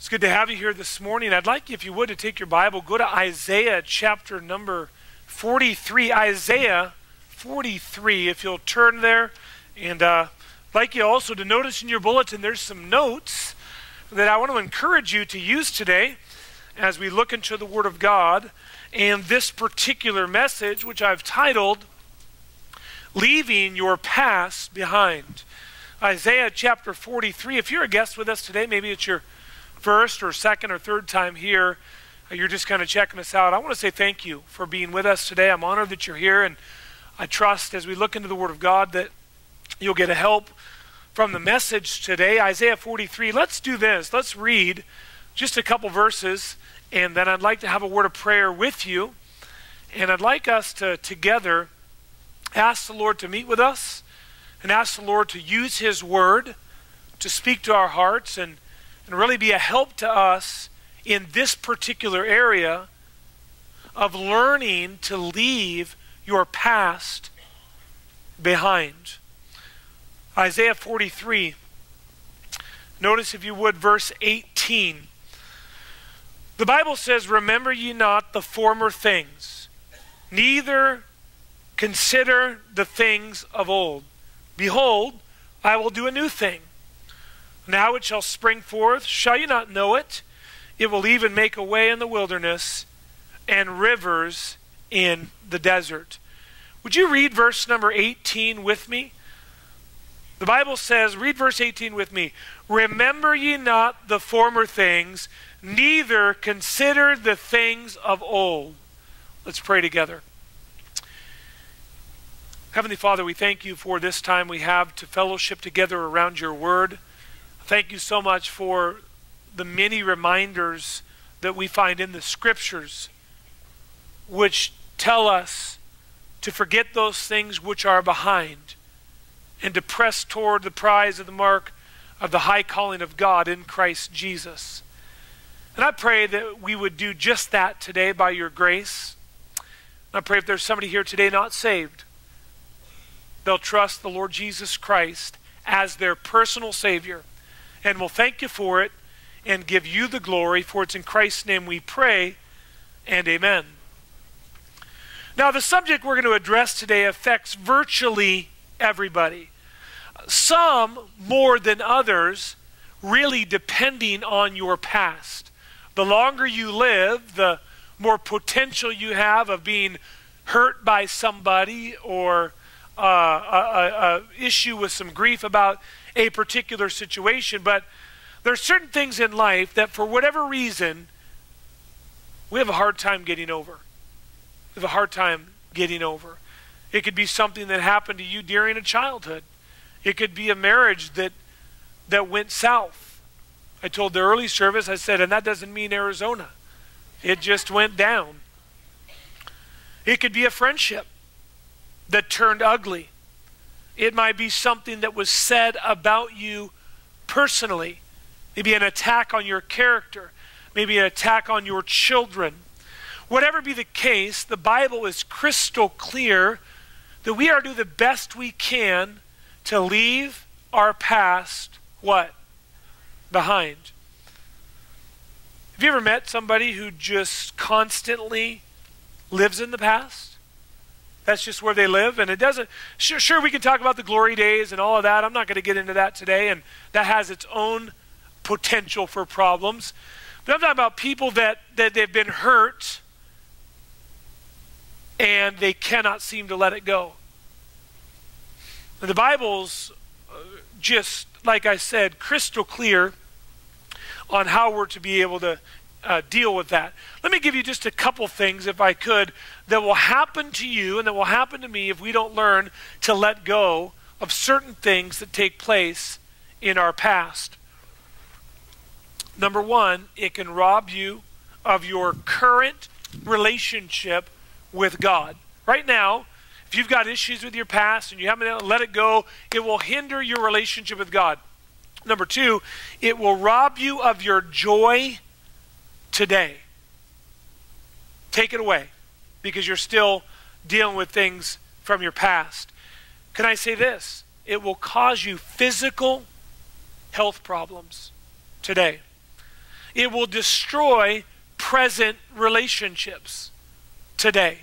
It's good to have you here this morning. I'd like you, if you would, to take your Bible, go to Isaiah chapter number 43. Isaiah 43, if you'll turn there. And uh, I'd like you also to notice in your bulletin there's some notes that I want to encourage you to use today as we look into the Word of God. And this particular message, which I've titled, Leaving Your Past Behind. Isaiah chapter 43. If you're a guest with us today, maybe it's your first or second or third time here, uh, you're just kind of checking us out, I want to say thank you for being with us today. I'm honored that you're here, and I trust as we look into the Word of God that you'll get a help from the message today. Isaiah 43. Let's do this. Let's read just a couple verses, and then I'd like to have a word of prayer with you. And I'd like us to together ask the Lord to meet with us and ask the Lord to use His Word to speak to our hearts and and really be a help to us in this particular area of learning to leave your past behind. Isaiah 43. Notice, if you would, verse 18. The Bible says, Remember ye not the former things, neither consider the things of old. Behold, I will do a new thing. Now it shall spring forth. Shall you not know it? It will even make a way in the wilderness and rivers in the desert. Would you read verse number 18 with me? The Bible says, read verse 18 with me. Remember ye not the former things, neither consider the things of old. Let's pray together. Heavenly Father, we thank you for this time we have to fellowship together around your word. Thank you so much for the many reminders that we find in the scriptures which tell us to forget those things which are behind and to press toward the prize of the mark of the high calling of God in Christ Jesus. And I pray that we would do just that today by your grace. I pray if there's somebody here today not saved, they'll trust the Lord Jesus Christ as their personal Savior and we'll thank you for it and give you the glory, for it's in Christ's name we pray, and amen. Now, the subject we're going to address today affects virtually everybody. Some more than others, really depending on your past. The longer you live, the more potential you have of being hurt by somebody or uh, a, a, a issue with some grief about a particular situation, but there are certain things in life that, for whatever reason, we have a hard time getting over. We have a hard time getting over. It could be something that happened to you during a childhood. It could be a marriage that that went south. I told the early service, I said, and that doesn't mean Arizona. It just went down. It could be a friendship that turned ugly. It might be something that was said about you personally. Maybe an attack on your character. Maybe an attack on your children. Whatever be the case, the Bible is crystal clear that we are to do the best we can to leave our past what? Behind. Have you ever met somebody who just constantly lives in the past? That's just where they live. And it doesn't, sure, sure, we can talk about the glory days and all of that. I'm not going to get into that today. And that has its own potential for problems. But I'm talking about people that, that they've been hurt and they cannot seem to let it go. The Bible's uh, just, like I said, crystal clear on how we're to be able to uh, deal with that. Let me give you just a couple things, if I could, that will happen to you and that will happen to me if we don't learn to let go of certain things that take place in our past. Number one, it can rob you of your current relationship with God. Right now, if you've got issues with your past and you haven't let it go, it will hinder your relationship with God. Number two, it will rob you of your joy today. Take it away because you're still dealing with things from your past. Can I say this? It will cause you physical health problems today. it will destroy present relationships today.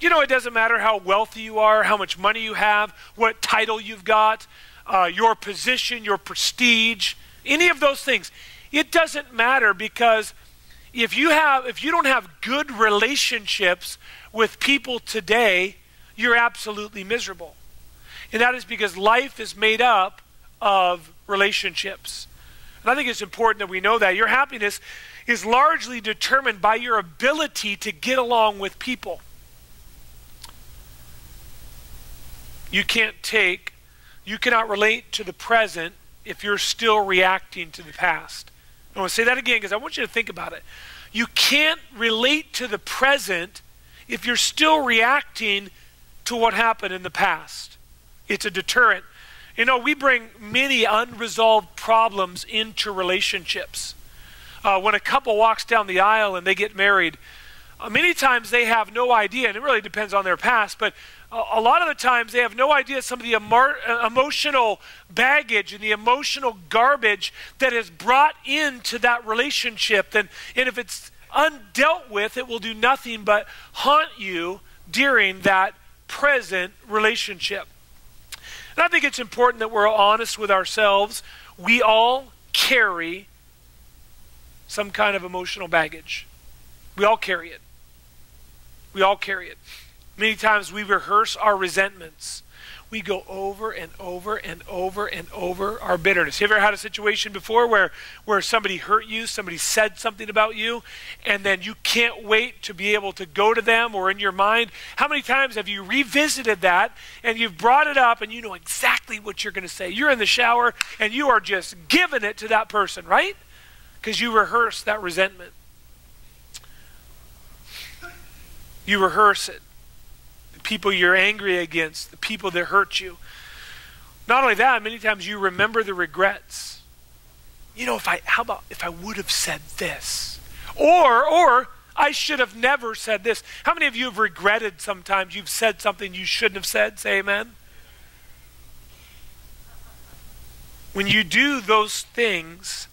You know, it doesn't matter how wealthy you are, how much money you have, what title you've got, uh, your position, your prestige, any of those things. It doesn't matter because if you have if you don't have good relationships with people today, you're absolutely miserable. And that is because life is made up of relationships. And I think it's important that we know that. Your happiness is largely determined by your ability to get along with people. You can't take, you cannot relate to the present if you're still reacting to the past. I want to say that again because I want you to think about it. You can't relate to the present if you're still reacting to what happened in the past. It's a deterrent. You know, we bring many unresolved problems into relationships. Uh, when a couple walks down the aisle and they get married, uh, many times they have no idea, and it really depends on their past, but a lot of the times they have no idea some of the uh, emotional baggage and the emotional garbage that is brought into that relationship. And, and if it's undealt with, it will do nothing but haunt you during that present relationship. And I think it's important that we're honest with ourselves. We all carry some kind of emotional baggage. We all carry it. We all carry it. Many times we rehearse our resentments we go over and over and over and over our bitterness. Have You ever had a situation before where, where somebody hurt you, somebody said something about you, and then you can't wait to be able to go to them or in your mind? How many times have you revisited that and you've brought it up and you know exactly what you're going to say? You're in the shower and you are just giving it to that person, right? Because you rehearse that resentment. You rehearse it people you're angry against, the people that hurt you. Not only that, many times you remember the regrets. You know, if I how about if I would have said this? Or or I should have never said this. How many of you have regretted sometimes you've said something you shouldn't have said? Say amen. When you do those things,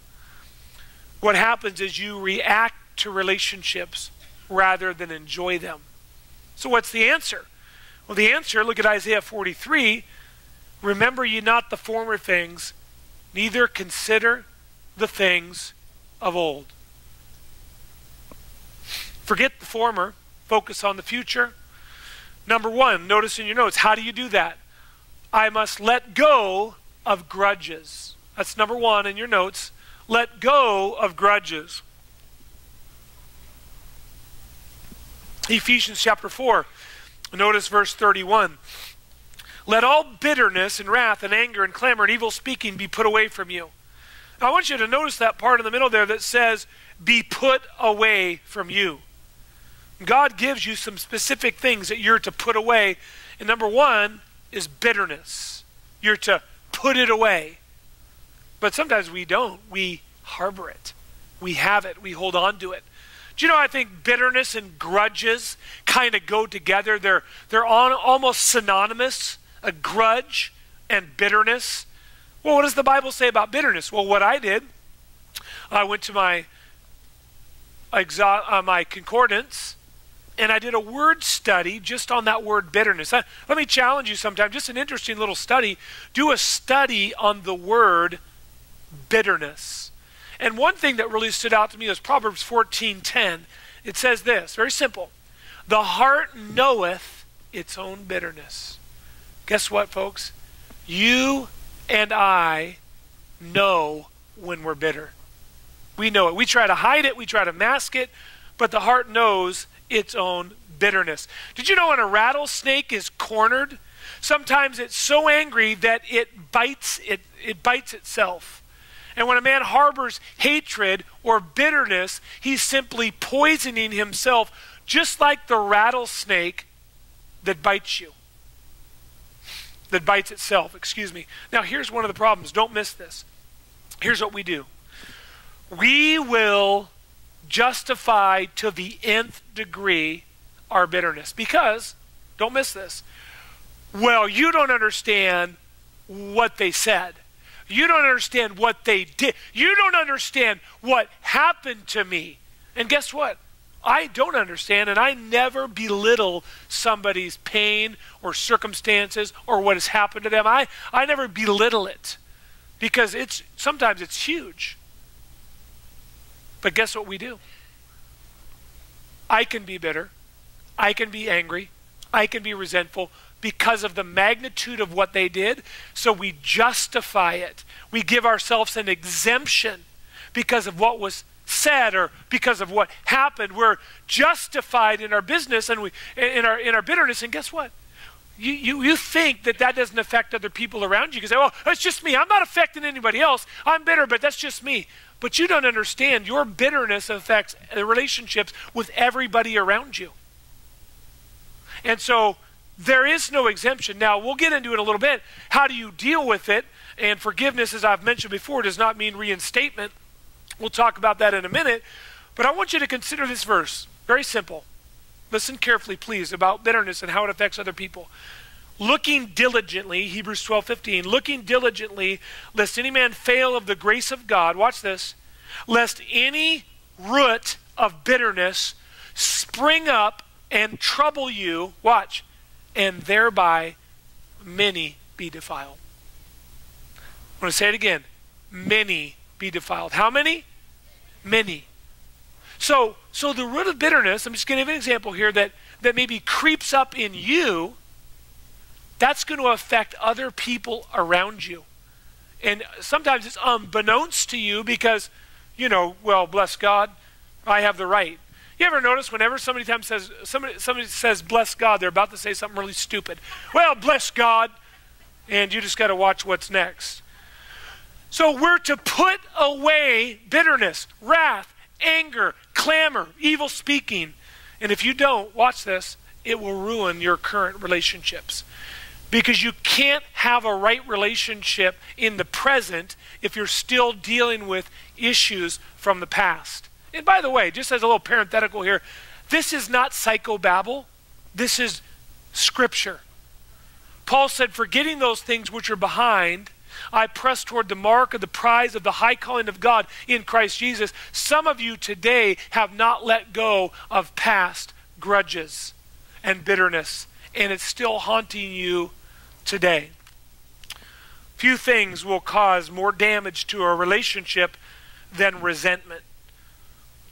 what happens is you react to relationships rather than enjoy them. So, what's the answer? Well, the answer, look at Isaiah 43. Remember ye not the former things, neither consider the things of old. Forget the former, focus on the future. Number one, notice in your notes, how do you do that? I must let go of grudges. That's number one in your notes. Let go of grudges. Ephesians chapter 4. Notice verse 31. Let all bitterness and wrath and anger and clamor and evil speaking be put away from you. I want you to notice that part in the middle there that says, be put away from you. God gives you some specific things that you're to put away. And number one is bitterness. You're to put it away. But sometimes we don't. We harbor it. We have it. We hold on to it. Do you know, I think bitterness and grudges kind of go together. They're, they're on, almost synonymous, a grudge and bitterness. Well, what does the Bible say about bitterness? Well, what I did, I went to my, uh, my concordance and I did a word study just on that word bitterness. I, let me challenge you sometime, just an interesting little study. Do a study on the word bitterness. And one thing that really stood out to me was Proverbs 14:10. It says this, very simple. The heart knoweth its own bitterness. Guess what, folks? You and I know when we're bitter. We know it. We try to hide it, we try to mask it, but the heart knows its own bitterness. Did you know when a rattlesnake is cornered, sometimes it's so angry that it bites it it bites itself. And when a man harbors hatred or bitterness, he's simply poisoning himself, just like the rattlesnake that bites you. That bites itself, excuse me. Now, here's one of the problems. Don't miss this. Here's what we do we will justify to the nth degree our bitterness because, don't miss this, well, you don't understand what they said You don't understand what they did. You don't understand what happened to me. And guess what? I don't understand, and I never belittle somebody's pain or circumstances or what has happened to them. I, I never belittle it because it's sometimes it's huge. But guess what we do? I can be bitter. I can be angry. I can be resentful because of the magnitude of what they did. So we justify it. We give ourselves an exemption because of what was said or because of what happened. We're justified in our business and we in our in our bitterness. And guess what? You, you, you think that that doesn't affect other people around you. You say, well, it's just me. I'm not affecting anybody else. I'm bitter, but that's just me. But you don't understand. Your bitterness affects the relationships with everybody around you. And so there is no exemption. Now, we'll get into it a little bit. How do you deal with it? And forgiveness, as I've mentioned before, does not mean reinstatement. We'll talk about that in a minute. But I want you to consider this verse. Very simple. Listen carefully, please, about bitterness and how it affects other people. Looking diligently, Hebrews 12 15, looking diligently, lest any man fail of the grace of God, watch this, lest any root of bitterness spring up and trouble you, watch, and thereby many be defiled. I'm going to say it again. Many be defiled. How many? Many. So, so the root of bitterness, I'm just going to give an example here that, that maybe creeps up in you, that's going to affect other people around you. And sometimes it's unbeknownst to you because, you know, well, bless God, I have the right. You ever notice whenever somebody says somebody somebody says bless God, they're about to say something really stupid. Well, bless God, and you just got to watch what's next. So we're to put away bitterness, wrath, anger, clamor, evil speaking. And if you don't, watch this, it will ruin your current relationships. Because you can't have a right relationship in the present if you're still dealing with issues from the past. And by the way, just as a little parenthetical here, this is not psychobabble. This is scripture. Paul said, forgetting those things which are behind I press toward the mark of the prize of the high calling of God in Christ Jesus. Some of you today have not let go of past grudges and bitterness, and it's still haunting you today. Few things will cause more damage to a relationship than resentment.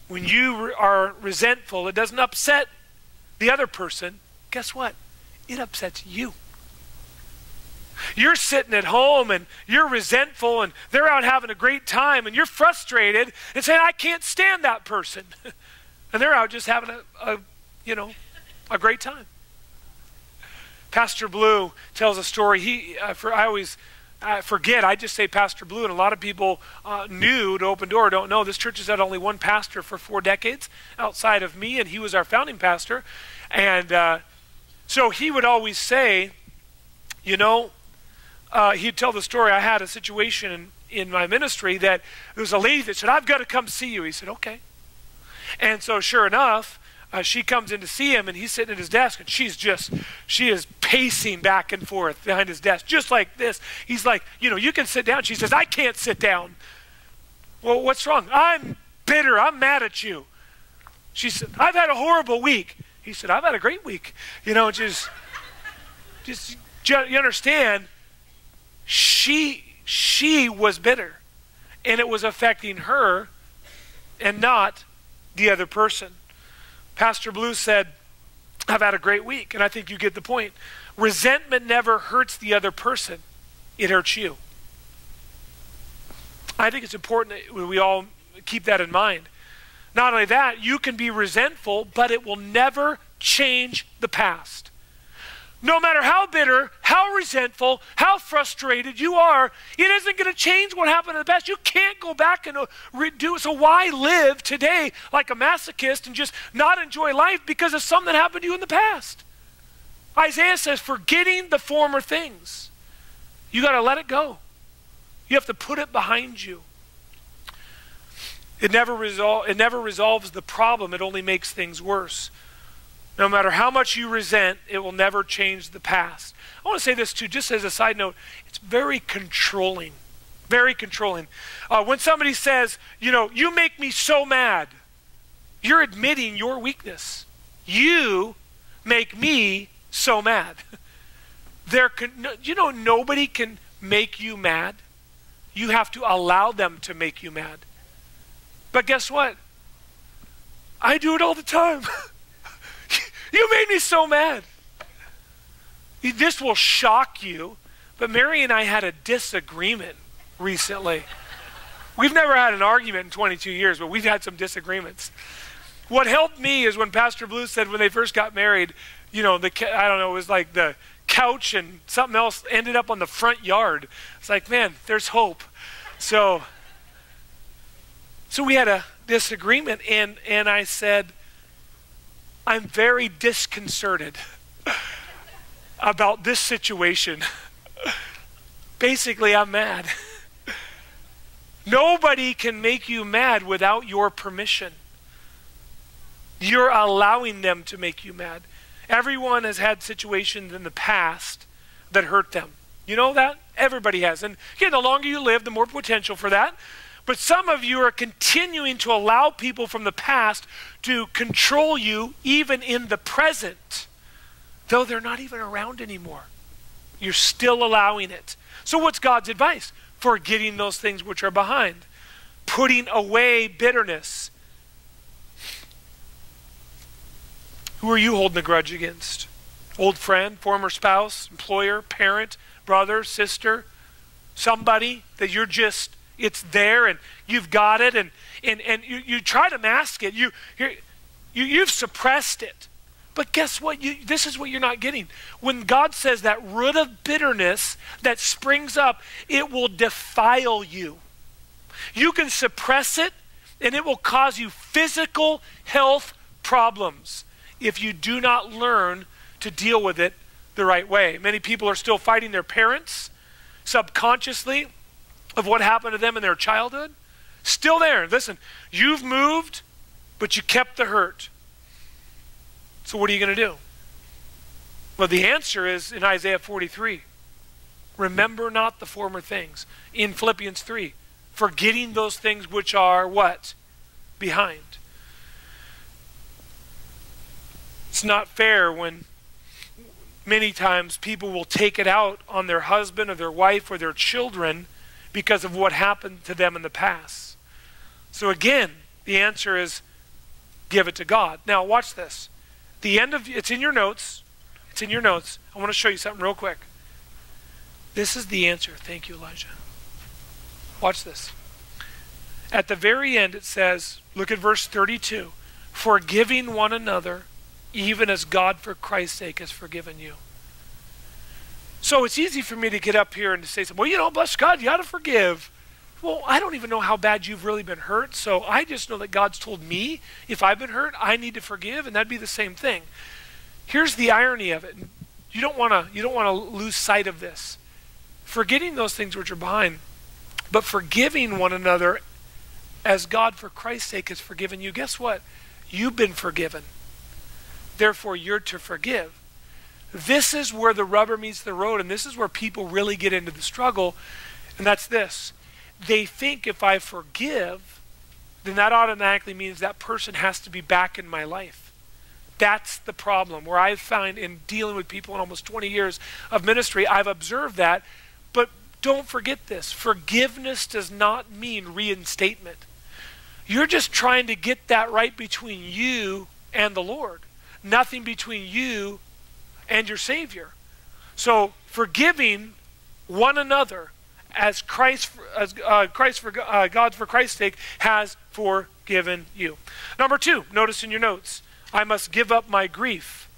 When you are resentful, it doesn't upset the other person. Guess what? It upsets you. You're sitting at home and you're resentful and they're out having a great time and you're frustrated and saying, I can't stand that person. and they're out just having a, a, you know, a great time. Pastor Blue tells a story. He, uh, for, I always uh, forget. I just say Pastor Blue, and a lot of people uh, new to Open Door don't know this church has had only one pastor for four decades outside of me, and he was our founding pastor. And uh, so he would always say, you know, uh, he'd tell the story. I had a situation in, in my ministry that there was a lady that said, I've got to come see you. He said, okay. And so, sure enough, uh, she comes in to see him, and he's sitting at his desk, and she's just, she is pacing back and forth behind his desk, just like this. He's like, you know, you can sit down. She says, I can't sit down. Well, what's wrong? I'm bitter. I'm mad at you. She said, I've had a horrible week. He said, I've had a great week. You know, just, just, you understand, she she was bitter and it was affecting her and not the other person pastor blue said i've had a great week. And i think you get the point. Resentment never hurts the other person. It hurts you. I think it's important that we all keep that in mind. Not only that you can be resentful but it will never change the past no matter how bitter, how resentful, how frustrated you are, it isn't going to change what happened in the past. You can't go back and uh, redo it. So why live today like a masochist and just not enjoy life because of something that happened to you in the past? Isaiah says, forgetting the former things. You got to let it go. You have to put it behind you. It never, resol- it never resolves the problem, it only makes things worse. No matter how much you resent, it will never change the past. I want to say this too, just as a side note, it's very controlling. Very controlling. Uh, when somebody says, you know, you make me so mad, you're admitting your weakness. You make me so mad. There can, you know, nobody can make you mad. You have to allow them to make you mad. But guess what? I do it all the time. you made me so mad. This will shock you, but Mary and I had a disagreement recently. We've never had an argument in 22 years, but we've had some disagreements. What helped me is when Pastor Blue said when they first got married, you know, the I don't know, it was like the couch and something else ended up on the front yard. It's like, man, there's hope. So so we had a disagreement and and I said I'm very disconcerted about this situation. Basically, I'm mad. Nobody can make you mad without your permission. You're allowing them to make you mad. Everyone has had situations in the past that hurt them. You know that? Everybody has. And again, the longer you live, the more potential for that. But some of you are continuing to allow people from the past to control you even in the present, though they're not even around anymore. You're still allowing it. So, what's God's advice? Forgetting those things which are behind, putting away bitterness, Who are you holding a grudge against? Old friend, former spouse, employer, parent, brother, sister, somebody that you're just, it's there and you've got it and, and, and you, you try to mask it. You, you, you've suppressed it. But guess what? You, this is what you're not getting. When God says that root of bitterness that springs up, it will defile you. You can suppress it, and it will cause you physical health problems if you do not learn to deal with it the right way. Many people are still fighting their parents subconsciously of what happened to them in their childhood. Still there. Listen, you've moved, but you kept the hurt. So what are you going to do? Well, the answer is in Isaiah 43. Remember not the former things. In Philippians 3, forgetting those things which are what? Behind. It's not fair when many times people will take it out on their husband or their wife or their children because of what happened to them in the past. So again, the answer is give it to God. Now watch this. The end of it's in your notes. It's in your notes. I want to show you something real quick. This is the answer. Thank you, Elijah. Watch this. At the very end it says, look at verse 32, forgiving one another even as God, for Christ's sake, has forgiven you. So it's easy for me to get up here and to say, well, you know, bless God, you got to forgive. Well, I don't even know how bad you've really been hurt, so I just know that God's told me if I've been hurt, I need to forgive, and that'd be the same thing. Here's the irony of it. You don't want to you don't want to lose sight of this. Forgetting those things which are behind, but forgiving one another as God for Christ's sake has forgiven you. Guess what? You've been forgiven. Therefore, you're to forgive. This is where the rubber meets the road, and this is where people really get into the struggle, and that's this. They think if I forgive, then that automatically means that person has to be back in my life. That's the problem. Where I've found in dealing with people in almost 20 years of ministry, I've observed that. But don't forget this forgiveness does not mean reinstatement. You're just trying to get that right between you and the Lord nothing between you and your Savior. So forgiving one another as Christ, as uh, Christ for uh, God for Christ's sake has forgiven you. Number two, notice in your notes, I must give up my grief.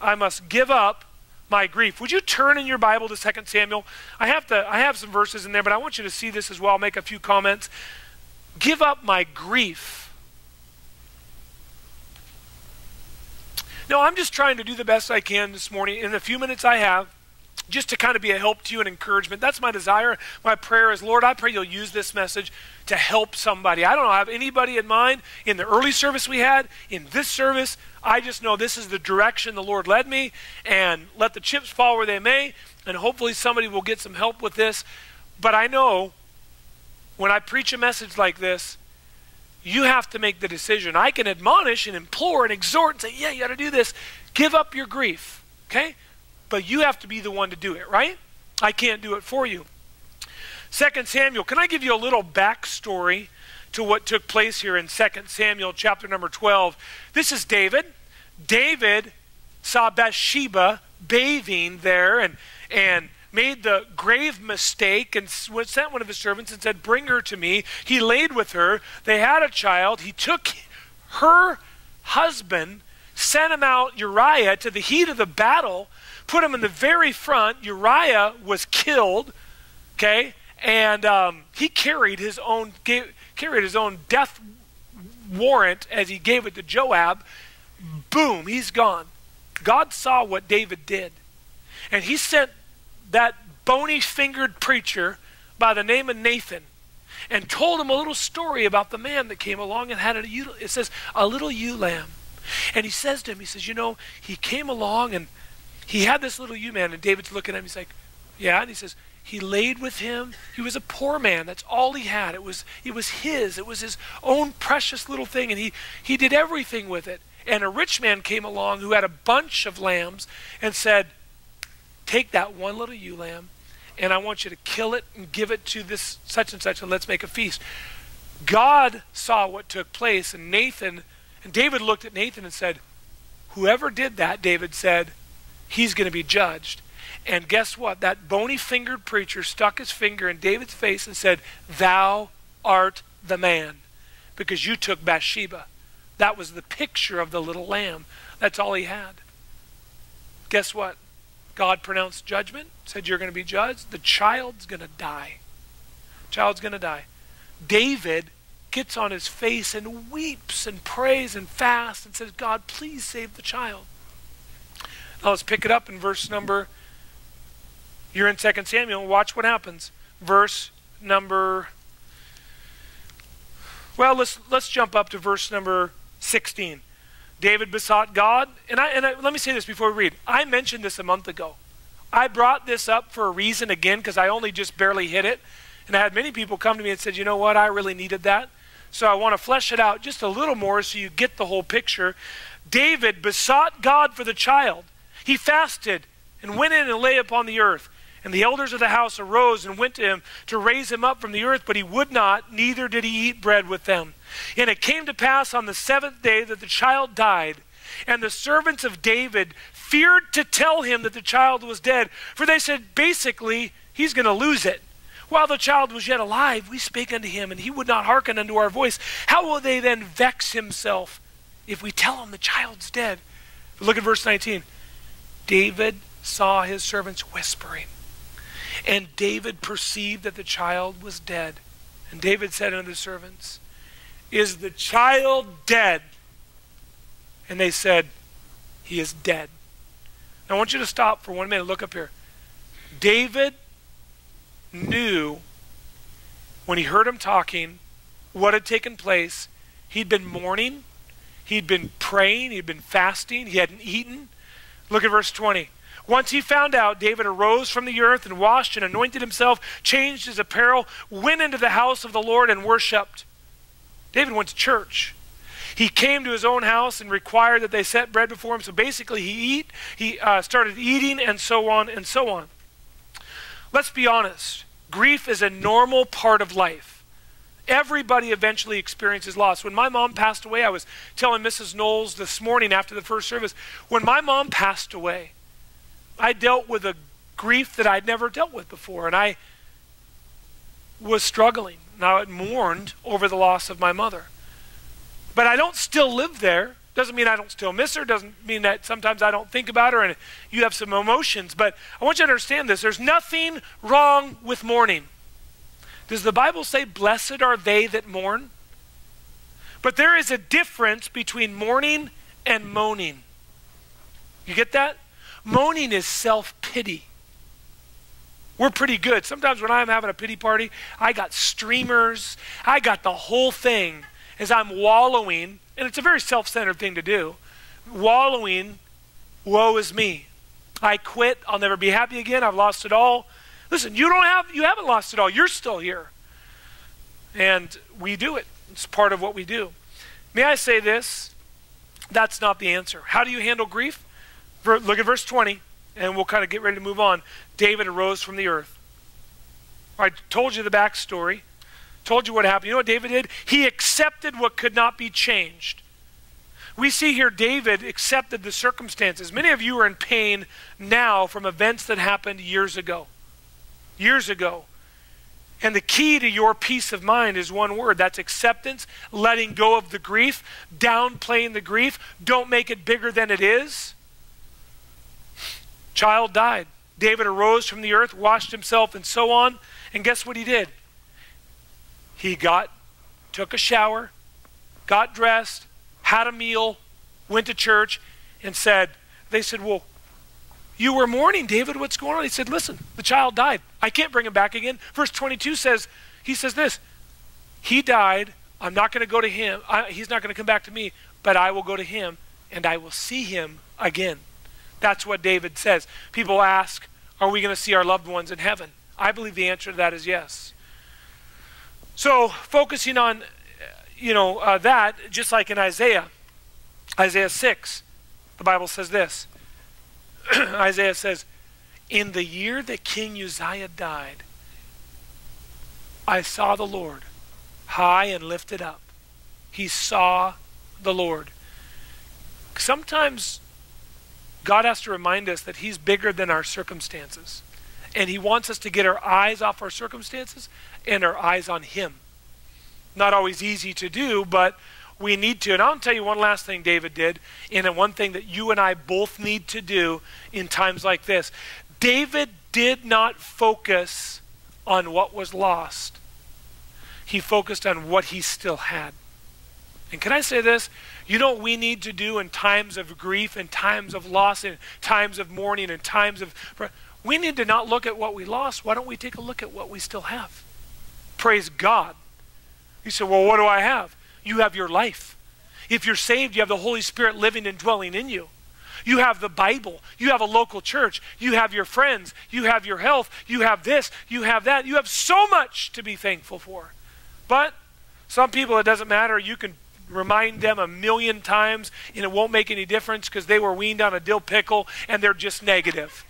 I must give up my grief. Would you turn in your Bible to 2 Samuel? I have to I have some verses in there, but I want you to see this as well. I'll make a few comments. Give up my grief No, I'm just trying to do the best I can this morning in the few minutes I have just to kind of be a help to you and encouragement. That's my desire. My prayer is, Lord, I pray you'll use this message to help somebody. I don't have anybody in mind in the early service we had, in this service. I just know this is the direction the Lord led me, and let the chips fall where they may, and hopefully somebody will get some help with this. But I know when I preach a message like this, you have to make the decision. I can admonish and implore and exhort and say, yeah, you got to do this. Give up your grief, okay? But you have to be the one to do it, right? I can't do it for you. Second Samuel, can I give you a little backstory to what took place here in Second Samuel chapter number 12? This is David. David saw Bathsheba bathing there and, and made the grave mistake and sent one of his servants and said, Bring her to me. He laid with her. They had a child. He took her husband, sent him out, Uriah, to the heat of the battle, put him in the very front. Uriah was killed, okay? And um, he carried his own gave, carried his own death warrant as he gave it to Joab. Boom, he's gone. God saw what David did. And he sent that bony fingered preacher by the name of Nathan and told him a little story about the man that came along and had a ewe, it says a little ewe lamb. And he says to him, he says, you know, he came along and he had this little ewe man, and David's looking at him, he's like, yeah, and he says, he laid with him. He was a poor man. That's all he had. It was it was his. It was his own precious little thing, and he he did everything with it. And a rich man came along who had a bunch of lambs and said, Take that one little ewe lamb, and I want you to kill it and give it to this such and such, and let's make a feast. God saw what took place, and Nathan, and David looked at Nathan and said, Whoever did that, David said, he's going to be judged. And guess what? That bony fingered preacher stuck his finger in David's face and said, Thou art the man, because you took Bathsheba. That was the picture of the little lamb. That's all he had. Guess what? God pronounced judgment, said you're going to be judged. The child's going to die. Child's going to die. David gets on his face and weeps and prays and fasts and says, God, please save the child. Now let's pick it up in verse number. You're in 2 Samuel. Watch what happens. Verse number. Well, let's let's jump up to verse number 16. David besought God, and I and I, let me say this before we read. I mentioned this a month ago. I brought this up for a reason again because I only just barely hit it, and I had many people come to me and said, "You know what? I really needed that." So I want to flesh it out just a little more so you get the whole picture. David besought God for the child. He fasted and went in and lay upon the earth. And the elders of the house arose and went to him to raise him up from the earth, but he would not, neither did he eat bread with them. And it came to pass on the seventh day that the child died. And the servants of David feared to tell him that the child was dead, for they said, basically, he's going to lose it. While the child was yet alive, we spake unto him, and he would not hearken unto our voice. How will they then vex himself if we tell him the child's dead? Look at verse 19. David saw his servants whispering and David perceived that the child was dead. And David said unto the servants, Is the child dead? And they said, He is dead. Now I want you to stop for one minute. Look up here. David knew when he heard him talking what had taken place. He'd been mourning, he'd been praying, he'd been fasting, he hadn't eaten. Look at verse 20. Once he found out, David arose from the earth and washed and anointed himself, changed his apparel, went into the house of the Lord and worshiped. David went to church. He came to his own house and required that they set bread before him. So basically, he eat, he uh, started eating, and so on and so on. Let's be honest. Grief is a normal part of life. Everybody eventually experiences loss. When my mom passed away, I was telling Mrs. Knowles this morning after the first service, when my mom passed away, I dealt with a grief that I'd never dealt with before, and I was struggling. Now I mourned over the loss of my mother. But I don't still live there. Doesn't mean I don't still miss her. Doesn't mean that sometimes I don't think about her and you have some emotions. But I want you to understand this. There's nothing wrong with mourning. Does the Bible say, Blessed are they that mourn? But there is a difference between mourning and moaning. You get that? Moaning is self pity. We're pretty good. Sometimes when I'm having a pity party, I got streamers, I got the whole thing as I'm wallowing, and it's a very self centered thing to do. Wallowing, woe is me. I quit. I'll never be happy again. I've lost it all. Listen, you don't have you haven't lost it all. You're still here. And we do it, it's part of what we do. May I say this? That's not the answer. How do you handle grief? Look at verse 20, and we'll kind of get ready to move on. David arose from the earth. I told you the backstory, told you what happened. You know what David did? He accepted what could not be changed. We see here David accepted the circumstances. Many of you are in pain now from events that happened years ago. Years ago. And the key to your peace of mind is one word that's acceptance, letting go of the grief, downplaying the grief, don't make it bigger than it is. Child died. David arose from the earth, washed himself, and so on. And guess what he did? He got, took a shower, got dressed, had a meal, went to church, and said, They said, Well, you were mourning, David. What's going on? He said, Listen, the child died. I can't bring him back again. Verse 22 says, He says this He died. I'm not going to go to him. I, he's not going to come back to me, but I will go to him and I will see him again. That's what David says. People ask, Are we going to see our loved ones in heaven? I believe the answer to that is yes. So, focusing on, you know, uh, that, just like in Isaiah, Isaiah 6, the Bible says this. Isaiah says, In the year that King Uzziah died, I saw the Lord high and lifted up. He saw the Lord. Sometimes God has to remind us that He's bigger than our circumstances. And he wants us to get our eyes off our circumstances and our eyes on him. Not always easy to do, but we need to. And I'll tell you one last thing David did, and one thing that you and I both need to do in times like this. David did not focus on what was lost, he focused on what he still had. And can I say this? You know what we need to do in times of grief, in times of loss, in times of mourning, in times of we need to not look at what we lost. Why don't we take a look at what we still have? Praise God. You say, well, what do I have? You have your life. If you're saved, you have the Holy Spirit living and dwelling in you. You have the Bible. You have a local church. You have your friends. You have your health. You have this. You have that. You have so much to be thankful for. But some people, it doesn't matter. You can remind them a million times and it won't make any difference because they were weaned on a dill pickle and they're just negative.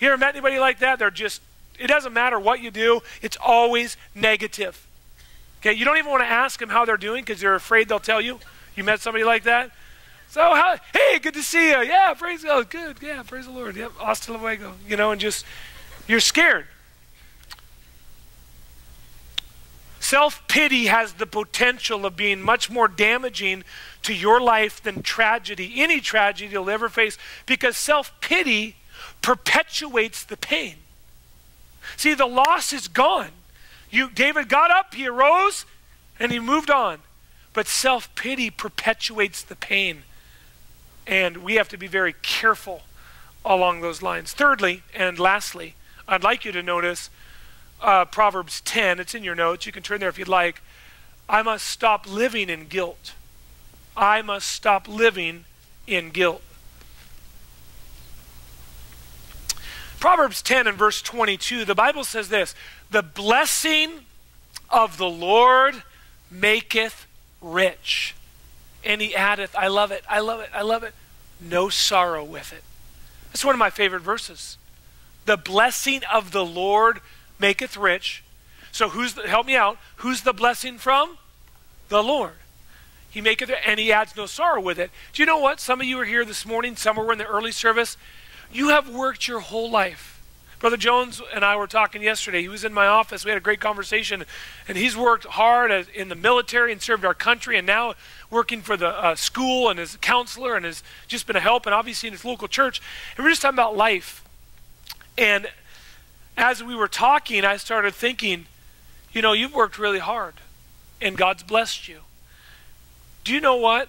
You ever met anybody like that? They're just, it doesn't matter what you do, it's always negative. Okay, you don't even want to ask them how they're doing because you're afraid they'll tell you. You met somebody like that? So, how, hey, good to see you. Yeah, praise God. Good. Yeah, praise the Lord. Yep, hasta luego. You know, and just, you're scared. Self pity has the potential of being much more damaging to your life than tragedy, any tragedy you'll ever face, because self pity perpetuates the pain. See, the loss is gone. You, David got up, he arose, and he moved on. But self pity perpetuates the pain. And we have to be very careful along those lines. Thirdly, and lastly, I'd like you to notice uh, Proverbs 10. It's in your notes. You can turn there if you'd like. I must stop living in guilt. I must stop living in guilt. Proverbs 10 and verse 22, the Bible says this The blessing of the Lord maketh rich. And he addeth, I love it, I love it, I love it, no sorrow with it. That's one of my favorite verses. The blessing of the Lord maketh rich. So who's the, help me out? Who's the blessing from? The Lord. He maketh it, and he adds no sorrow with it. Do you know what? Some of you are here this morning, some were in the early service. You have worked your whole life. Brother Jones and I were talking yesterday. He was in my office. We had a great conversation. And he's worked hard in the military and served our country, and now working for the uh, school and as a counselor and has just been a help, and obviously in his local church. And we're just talking about life. And as we were talking, I started thinking, you know, you've worked really hard, and God's blessed you. Do you know what?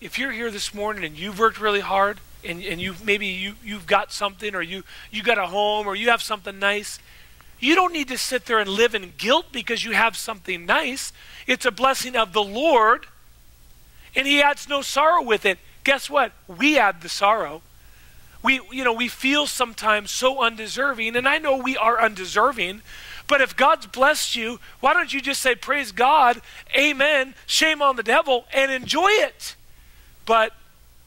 If you're here this morning and you've worked really hard, and, and you maybe you, you've got something or you, you got a home or you have something nice, you don't need to sit there and live in guilt because you have something nice. It's a blessing of the Lord, and He adds no sorrow with it. Guess what? We add the sorrow. We, you know, we feel sometimes so undeserving, and I know we are undeserving, But if God's blessed you, why don't you just say, Praise God, Amen, shame on the devil, and enjoy it? But,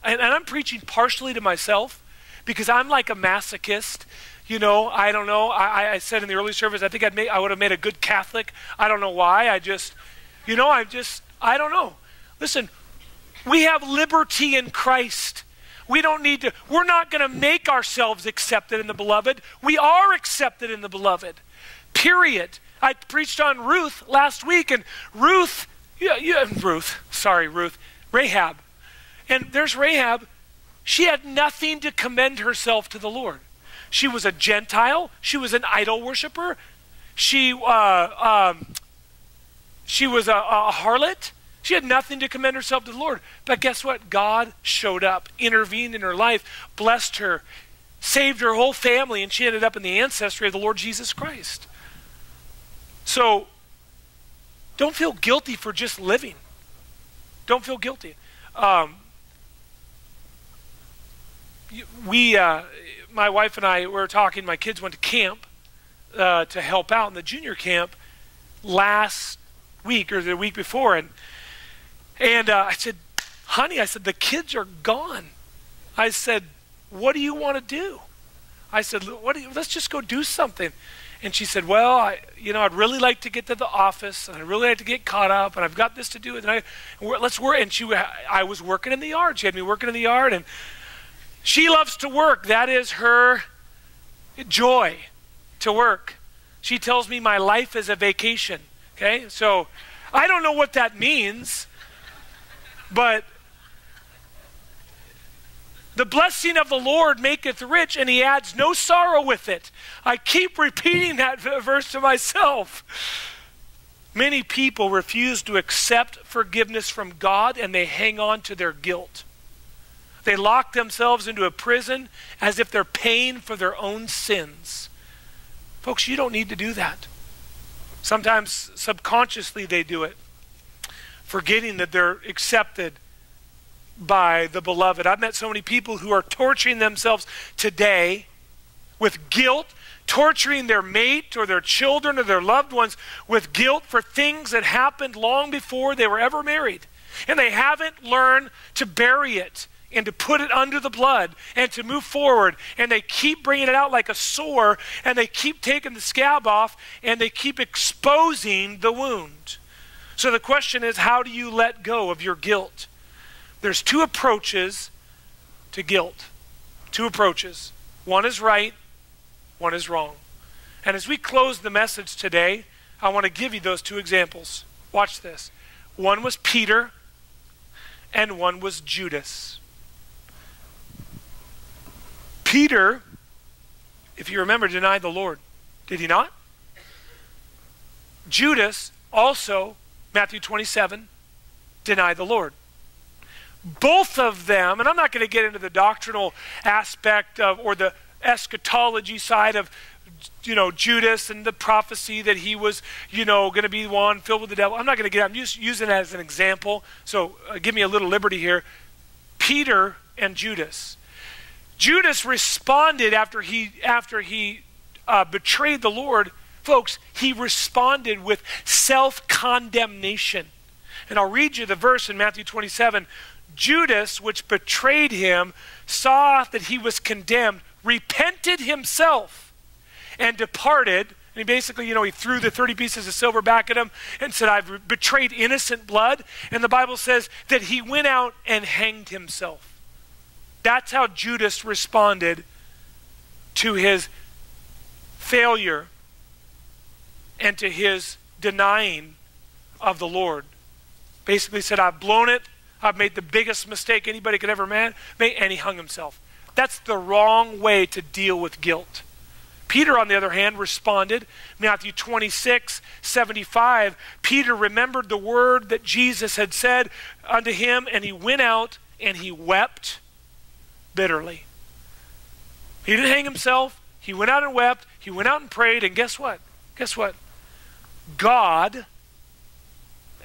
and, and I'm preaching partially to myself because I'm like a masochist. You know, I don't know. I, I said in the early service, I think I'd make, I would have made a good Catholic. I don't know why. I just, you know, I just, I don't know. Listen, we have liberty in Christ. We don't need to, we're not going to make ourselves accepted in the beloved. We are accepted in the beloved. Period. I preached on Ruth last week, and Ruth, yeah, yeah, Ruth, sorry, Ruth, Rahab. And there's Rahab. She had nothing to commend herself to the Lord. She was a Gentile. She was an idol worshiper. She, uh, um, she was a, a harlot. She had nothing to commend herself to the Lord. But guess what? God showed up, intervened in her life, blessed her, saved her whole family, and she ended up in the ancestry of the Lord Jesus Christ. So don't feel guilty for just living. Don't feel guilty. Um, we, uh, my wife and I were talking. My kids went to camp uh, to help out in the junior camp last week or the week before, and and uh, I said, honey, I said, the kids are gone. I said, what do you want to do? I said, what you, let's just go do something. And she said, well, I, you know, I'd really like to get to the office, and I'd really like to get caught up, and I've got this to do. And I, let's work. And she, I was working in the yard. She had me working in the yard, and she loves to work. That is her joy, to work. She tells me my life is a vacation. Okay, so I don't know what that means. But the blessing of the Lord maketh rich, and he adds no sorrow with it. I keep repeating that verse to myself. Many people refuse to accept forgiveness from God and they hang on to their guilt. They lock themselves into a prison as if they're paying for their own sins. Folks, you don't need to do that. Sometimes subconsciously they do it forgetting that they're accepted by the beloved. I've met so many people who are torturing themselves today with guilt, torturing their mate or their children or their loved ones with guilt for things that happened long before they were ever married. And they haven't learned to bury it and to put it under the blood and to move forward. And they keep bringing it out like a sore and they keep taking the scab off and they keep exposing the wound. So the question is how do you let go of your guilt? There's two approaches to guilt. Two approaches. One is right, one is wrong. And as we close the message today, I want to give you those two examples. Watch this. One was Peter, and one was Judas. Peter, if you remember, denied the Lord. Did he not? Judas also Matthew 27, deny the Lord. Both of them, and I'm not going to get into the doctrinal aspect of or the eschatology side of you know Judas and the prophecy that he was you know going to be one filled with the devil. I'm not going to get. I'm just using that as an example. So uh, give me a little liberty here. Peter and Judas. Judas responded after he after he uh, betrayed the Lord Folks, he responded with self condemnation. And I'll read you the verse in Matthew 27. Judas, which betrayed him, saw that he was condemned, repented himself, and departed. And he basically, you know, he threw the 30 pieces of silver back at him and said, I've betrayed innocent blood. And the Bible says that he went out and hanged himself. That's how Judas responded to his failure and to his denying of the Lord. Basically said, I've blown it. I've made the biggest mistake anybody could ever make, and he hung himself. That's the wrong way to deal with guilt. Peter, on the other hand, responded. Matthew 26, 75. Peter remembered the word that Jesus had said unto him, and he went out and he wept bitterly. He didn't hang himself. He went out and wept. He went out and prayed, and guess what? Guess what? God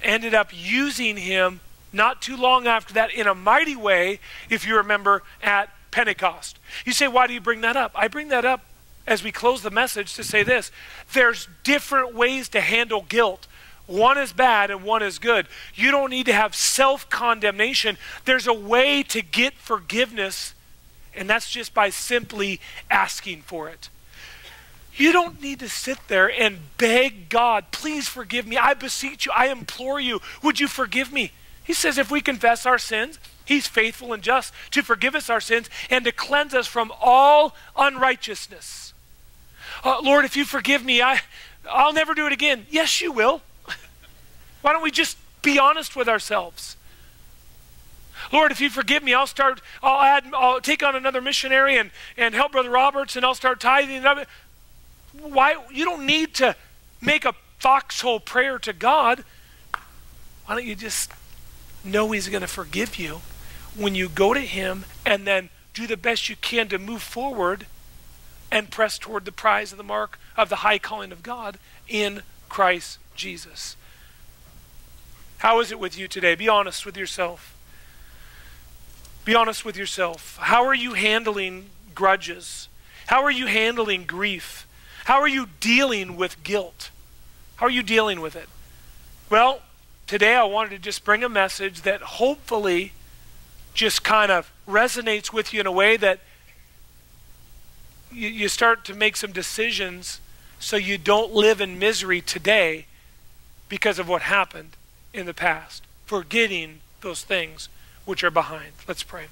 ended up using him not too long after that in a mighty way, if you remember, at Pentecost. You say, why do you bring that up? I bring that up as we close the message to say this there's different ways to handle guilt. One is bad and one is good. You don't need to have self condemnation. There's a way to get forgiveness, and that's just by simply asking for it. You don't need to sit there and beg God, please forgive me. I beseech you. I implore you. Would you forgive me? He says, if we confess our sins, He's faithful and just to forgive us our sins and to cleanse us from all unrighteousness. Uh, Lord, if you forgive me, I, I'll never do it again. Yes, you will. Why don't we just be honest with ourselves? Lord, if you forgive me, I'll start, I'll add, I'll take on another missionary and, and help Brother Roberts and I'll start tithing. Why? You don't need to make a foxhole prayer to God. Why don't you just know He's going to forgive you when you go to Him and then do the best you can to move forward and press toward the prize of the mark of the high calling of God in Christ Jesus. How is it with you today? Be honest with yourself. Be honest with yourself. How are you handling grudges? How are you handling grief? How are you dealing with guilt? How are you dealing with it? Well, today I wanted to just bring a message that hopefully just kind of resonates with you in a way that you, you start to make some decisions so you don't live in misery today because of what happened in the past, forgetting those things which are behind. Let's pray.